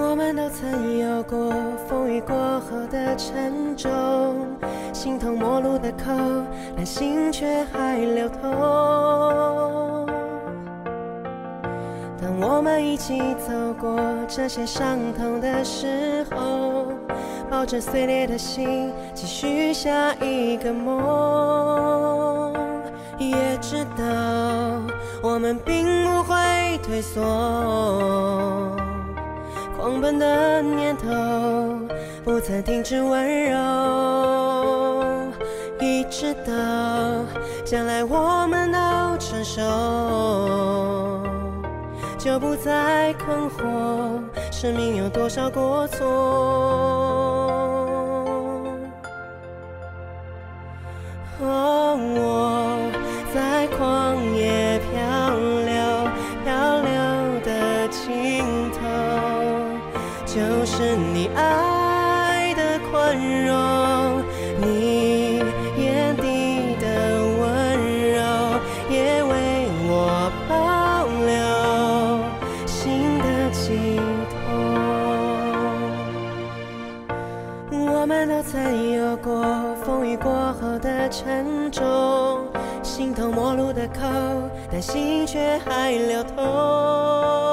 我们都曾有过风雨过后的沉重，形同陌路的口，但心却还流通。当我们一起走过这些伤痛的时候，抱着碎裂的心，继续下一个梦，也知道我们并不会退缩。的念头不曾停止温柔，一直到将来我们都成熟，就不再困惑生命有多少过错。哦，我在狂就是你爱的宽容，你眼底的温柔，也为我保留新的寄托。我们都曾有过风雨过后的沉重，形同陌路的口，但心却还流通。